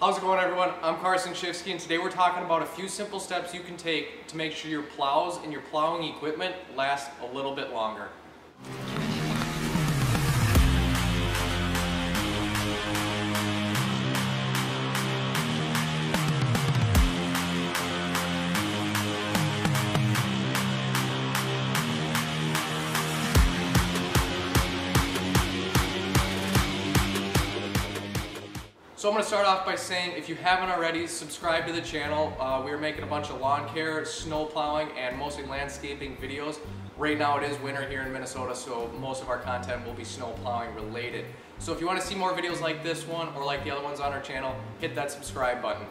How's it going everyone? I'm Carson Schifsky and today we're talking about a few simple steps you can take to make sure your plows and your plowing equipment last a little bit longer. So I'm going to start off by saying if you haven't already, subscribe to the channel. Uh, we're making a bunch of lawn care, snow plowing, and mostly landscaping videos. Right now it is winter here in Minnesota, so most of our content will be snow plowing related. So if you want to see more videos like this one or like the other ones on our channel, hit that subscribe button.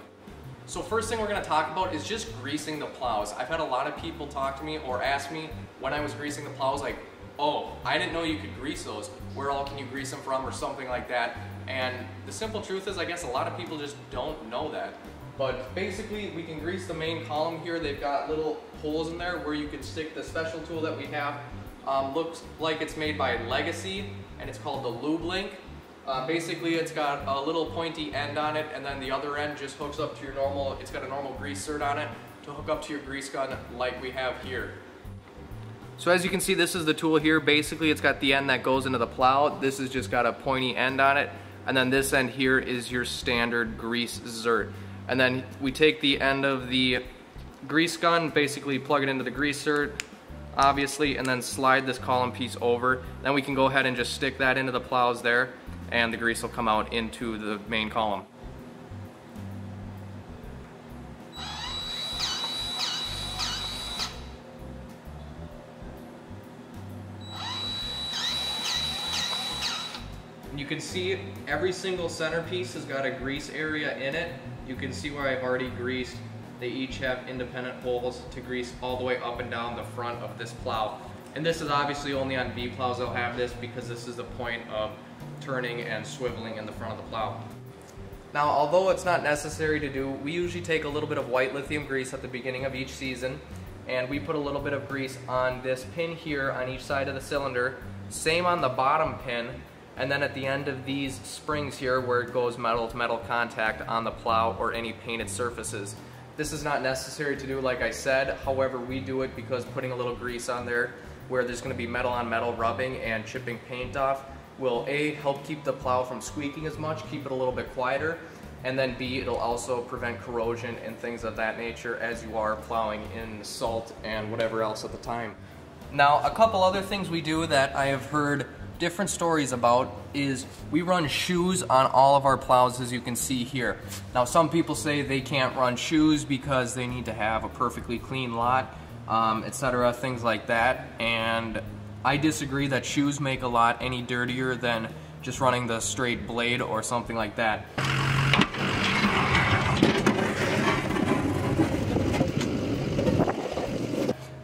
So first thing we're going to talk about is just greasing the plows. I've had a lot of people talk to me or ask me when I was greasing the plows like, oh, I didn't know you could grease those. Where all can you grease them from or something like that. And the simple truth is, I guess a lot of people just don't know that. But basically, we can grease the main column here. They've got little holes in there where you can stick the special tool that we have. Um, looks like it's made by Legacy, and it's called the Lube Link. Uh, basically, it's got a little pointy end on it, and then the other end just hooks up to your normal, it's got a normal grease zert on it to hook up to your grease gun like we have here. So as you can see, this is the tool here. Basically, it's got the end that goes into the plow. This has just got a pointy end on it. And then this end here is your standard grease zert. And then we take the end of the grease gun, basically plug it into the grease zert, obviously, and then slide this column piece over. Then we can go ahead and just stick that into the plows there, and the grease will come out into the main column. Can see every single centerpiece has got a grease area in it. You can see where I've already greased. They each have independent holes to grease all the way up and down the front of this plow. And this is obviously only on V plows they'll have this because this is the point of turning and swiveling in the front of the plow. Now, although it's not necessary to do, we usually take a little bit of white lithium grease at the beginning of each season and we put a little bit of grease on this pin here on each side of the cylinder. Same on the bottom pin and then at the end of these springs here where it goes metal to metal contact on the plow or any painted surfaces. This is not necessary to do like I said, however we do it because putting a little grease on there where there's going to be metal on metal rubbing and chipping paint off will A, help keep the plow from squeaking as much, keep it a little bit quieter, and then B, it'll also prevent corrosion and things of that nature as you are plowing in salt and whatever else at the time. Now, a couple other things we do that I have heard different stories about is we run shoes on all of our plows as you can see here. Now some people say they can't run shoes because they need to have a perfectly clean lot, um, etc. things like that and I disagree that shoes make a lot any dirtier than just running the straight blade or something like that.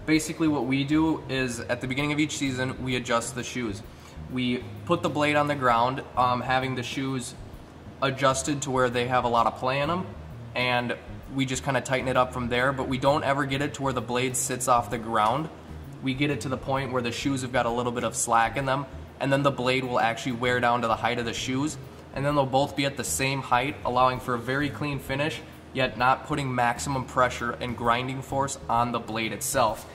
Basically what we do is at the beginning of each season we adjust the shoes we put the blade on the ground, um, having the shoes adjusted to where they have a lot of play in them, and we just kind of tighten it up from there, but we don't ever get it to where the blade sits off the ground. We get it to the point where the shoes have got a little bit of slack in them, and then the blade will actually wear down to the height of the shoes, and then they'll both be at the same height, allowing for a very clean finish, yet not putting maximum pressure and grinding force on the blade itself.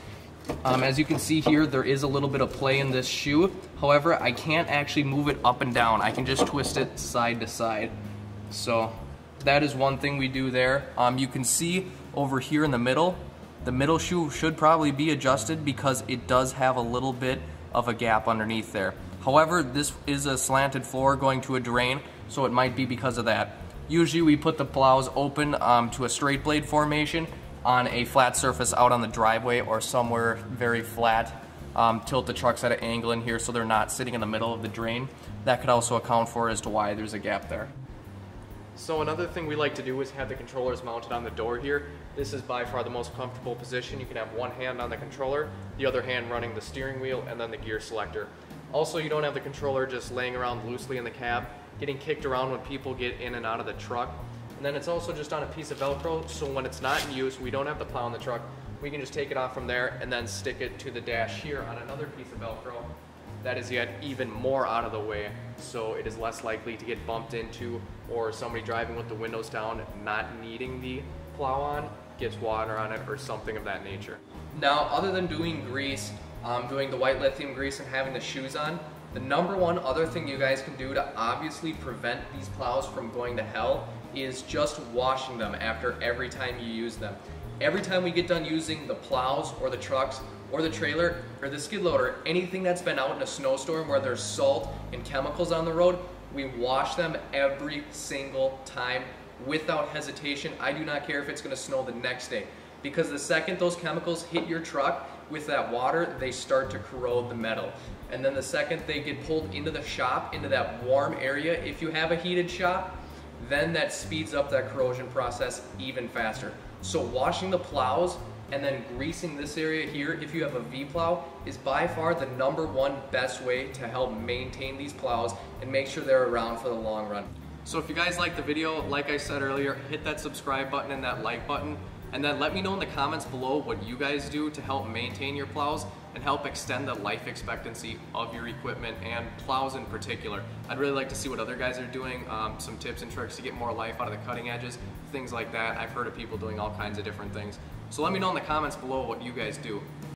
Um, as you can see here, there is a little bit of play in this shoe. However, I can't actually move it up and down. I can just twist it side to side. So that is one thing we do there. Um, you can see over here in the middle, the middle shoe should probably be adjusted because it does have a little bit of a gap underneath there. However, this is a slanted floor going to a drain, so it might be because of that. Usually we put the plows open um, to a straight blade formation on a flat surface out on the driveway or somewhere very flat. Um, tilt the trucks at an angle in here so they're not sitting in the middle of the drain. That could also account for as to why there's a gap there. So another thing we like to do is have the controllers mounted on the door here. This is by far the most comfortable position. You can have one hand on the controller, the other hand running the steering wheel and then the gear selector. Also, you don't have the controller just laying around loosely in the cab, getting kicked around when people get in and out of the truck. And then it's also just on a piece of Velcro, so when it's not in use, we don't have the plow in the truck, we can just take it off from there and then stick it to the dash here on another piece of Velcro. that is yet even more out of the way so it is less likely to get bumped into or somebody driving with the windows down not needing the plow on gets water on it or something of that nature. Now other than doing grease, um, doing the white lithium grease and having the shoes on, the number one other thing you guys can do to obviously prevent these plows from going to hell is just washing them after every time you use them. Every time we get done using the plows or the trucks or the trailer or the skid loader, anything that's been out in a snowstorm where there's salt and chemicals on the road, we wash them every single time without hesitation. I do not care if it's gonna snow the next day because the second those chemicals hit your truck with that water, they start to corrode the metal. And then the second they get pulled into the shop, into that warm area, if you have a heated shop, then that speeds up that corrosion process even faster. So washing the plows and then greasing this area here if you have a V-plow is by far the number one best way to help maintain these plows and make sure they're around for the long run. So if you guys like the video, like I said earlier, hit that subscribe button and that like button. And then let me know in the comments below what you guys do to help maintain your plows and help extend the life expectancy of your equipment and plows in particular. I'd really like to see what other guys are doing, um, some tips and tricks to get more life out of the cutting edges, things like that. I've heard of people doing all kinds of different things. So let me know in the comments below what you guys do.